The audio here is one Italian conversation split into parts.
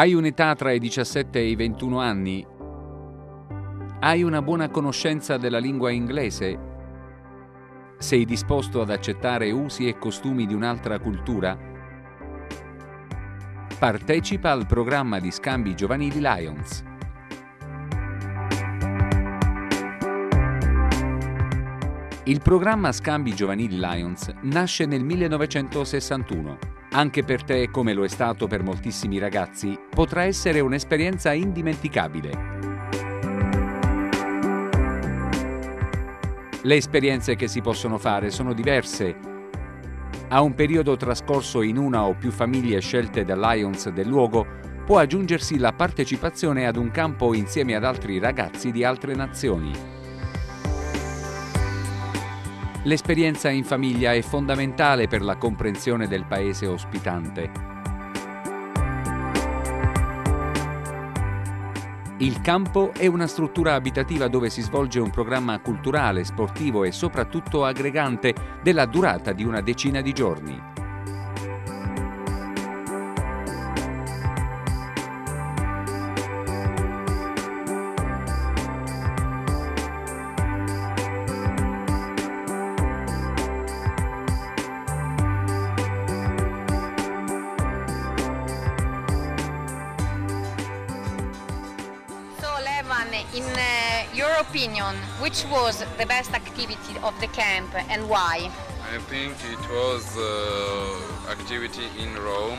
Hai un'età tra i 17 e i 21 anni? Hai una buona conoscenza della lingua inglese? Sei disposto ad accettare usi e costumi di un'altra cultura? Partecipa al programma di scambi giovanili Lions. Il programma Scambi Giovanili Lions nasce nel 1961 anche per te, come lo è stato per moltissimi ragazzi, potrà essere un'esperienza indimenticabile. Le esperienze che si possono fare sono diverse. A un periodo trascorso in una o più famiglie scelte da Lions del luogo, può aggiungersi la partecipazione ad un campo insieme ad altri ragazzi di altre nazioni. L'esperienza in famiglia è fondamentale per la comprensione del paese ospitante. Il campo è una struttura abitativa dove si svolge un programma culturale, sportivo e soprattutto aggregante della durata di una decina di giorni. In uh, your opinion, which was the best activity of the camp and why? I think it was uh, activity in Rome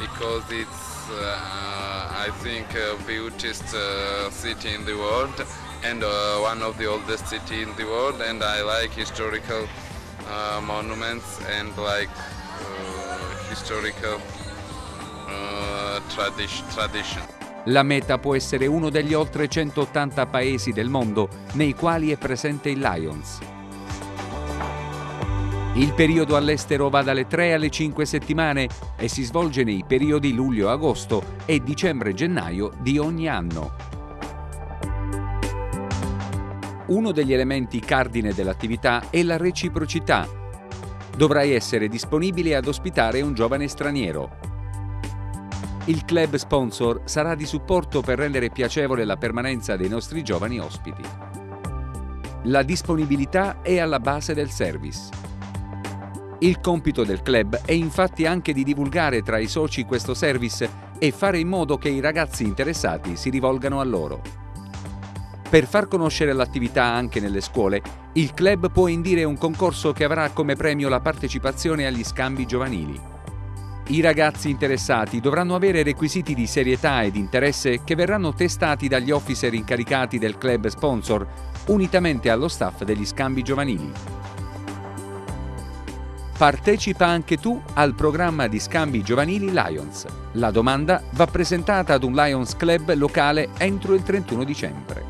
because it's, uh, I think, uh, beautiest uh, city in the world and uh, one of the oldest city in the world and I like historical uh, monuments and like historical tradition. La meta può essere uno degli oltre 180 paesi del mondo nei quali è presente il Lions. Il periodo all'estero va dalle 3 alle 5 settimane e si svolge nei periodi luglio-agosto e dicembre-gennaio di ogni anno. Uno degli elementi cardine dell'attività è la reciprocità. Dovrai essere disponibile ad ospitare un giovane straniero. Il club sponsor sarà di supporto per rendere piacevole la permanenza dei nostri giovani ospiti. La disponibilità è alla base del service. Il compito del club è infatti anche di divulgare tra i soci questo service e fare in modo che i ragazzi interessati si rivolgano a loro. Per far conoscere l'attività anche nelle scuole, il club può indire un concorso che avrà come premio la partecipazione agli scambi giovanili. I ragazzi interessati dovranno avere requisiti di serietà ed interesse che verranno testati dagli officer incaricati del club sponsor, unitamente allo staff degli scambi giovanili. Partecipa anche tu al programma di scambi giovanili Lions. La domanda va presentata ad un Lions Club locale entro il 31 dicembre.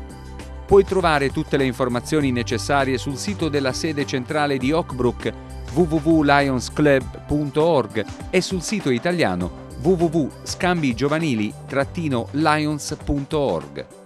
Puoi trovare tutte le informazioni necessarie sul sito della sede centrale di Oakbrook www.lionsclub.org e sul sito italiano www.scambigiovanili-lions.org.